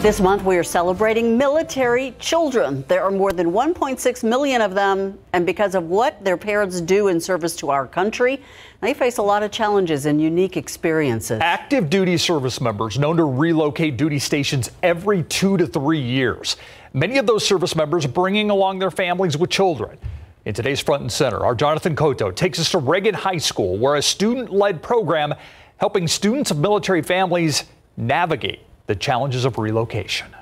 This month, we are celebrating military children. There are more than 1.6 million of them, and because of what their parents do in service to our country, they face a lot of challenges and unique experiences. Active duty service members known to relocate duty stations every two to three years. Many of those service members bringing along their families with children. In today's Front and Center, our Jonathan Cotto takes us to Reagan High School, where a student led program helping students of military families navigate the challenges of relocation.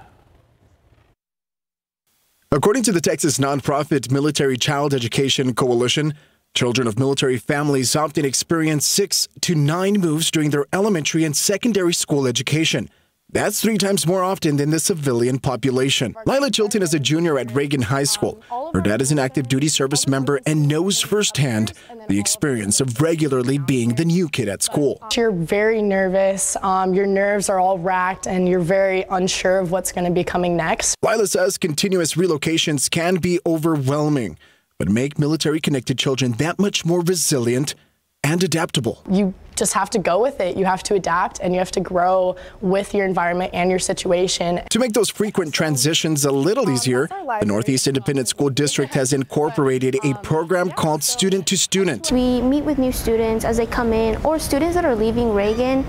According to the Texas nonprofit Military Child Education Coalition, children of military families often experience six to nine moves during their elementary and secondary school education. That's three times more often than the civilian population. Lila Chilton is a junior at Reagan High School. Her dad is an active duty service member and knows firsthand the experience of regularly being the new kid at school. You're very nervous, um, your nerves are all racked, and you're very unsure of what's going to be coming next. Lila says continuous relocations can be overwhelming, but make military connected children that much more resilient and adaptable. You just have to go with it. You have to adapt and you have to grow with your environment and your situation. To make those frequent transitions a little um, easier, the Northeast Independent School District has incorporated a um, program called Student to Student. We meet with new students as they come in or students that are leaving Reagan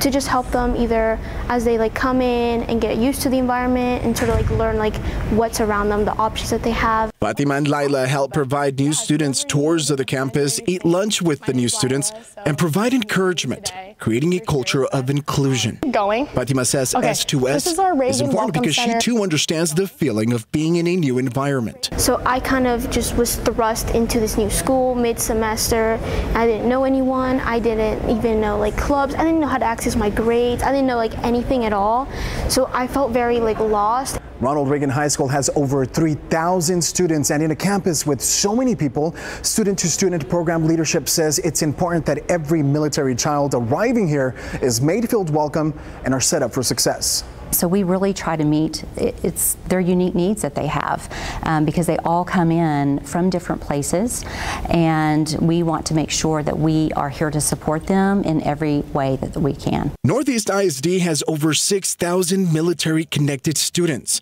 to just help them either as they like come in and get used to the environment and sort of like learn like what's around them, the options that they have. Fatima and Laila help provide new students tours of the campus, eat lunch with the new students, and provide encouragement, creating a culture of inclusion. Going. Fatima says okay. S2S is, is important because Center. she too understands the feeling of being in a new environment. So I kind of just was thrust into this new school mid-semester. I didn't know anyone. I didn't even know like clubs. I didn't know how to access my grades. I didn't know like anything at all. So I felt very like lost. Ronald Reagan High School has over 3,000 students and in a campus with so many people, student-to-student program leadership says it's important that every military child arriving here is made feel welcome and are set up for success. So we really try to meet it's their unique needs that they have um, because they all come in from different places and we want to make sure that we are here to support them in every way that we can. Northeast ISD has over 6,000 military connected students.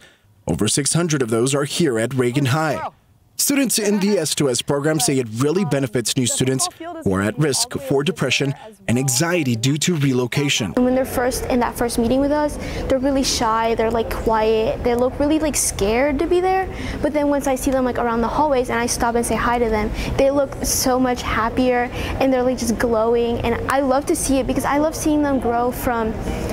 Over 600 of those are here at Reagan High. Students in the S2S program say it really benefits new students who are at risk for depression and anxiety due to relocation. When they're first in that first meeting with us, they're really shy, they're like quiet, they look really like scared to be there. But then once I see them like around the hallways and I stop and say hi to them, they look so much happier and they're like just glowing. And I love to see it because I love seeing them grow from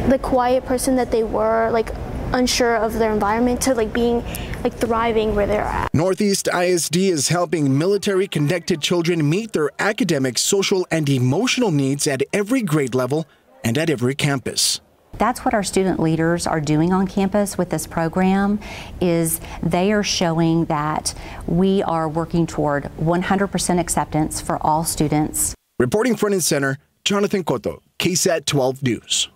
the quiet person that they were like unsure of their environment to like being like thriving where they're at. Northeast ISD is helping military connected children meet their academic, social, and emotional needs at every grade level and at every campus. That's what our student leaders are doing on campus with this program is they are showing that we are working toward 100% acceptance for all students. Reporting front and center, Jonathan Cotto, KSAT 12 News.